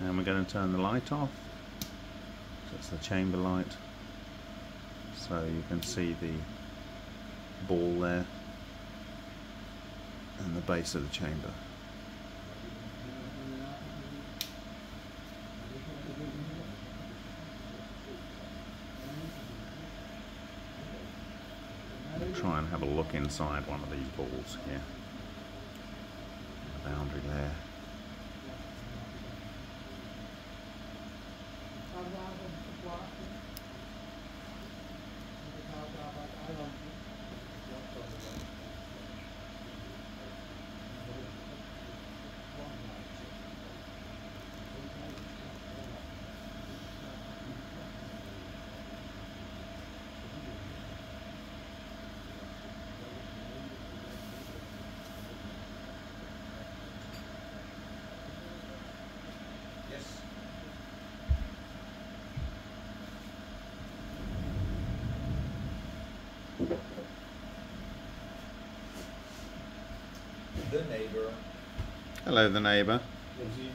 I'm going to turn the light off. So it's the chamber light. So you can see the ball there and the base of the chamber. Try and have a look inside one of these balls here. The boundary layer. The neighbor. Hello, the neighbour. Was he